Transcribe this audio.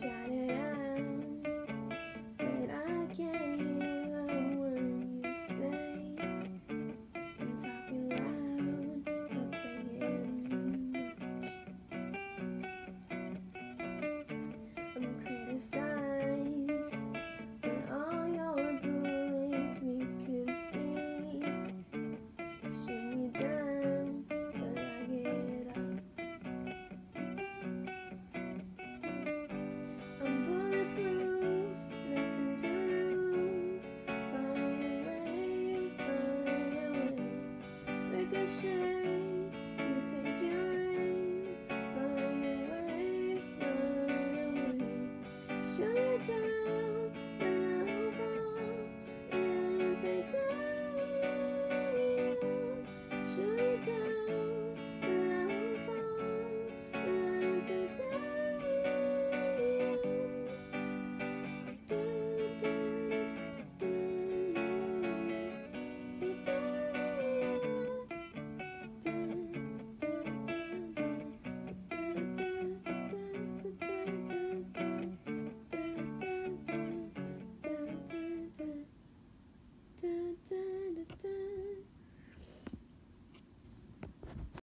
shout Dankeschön.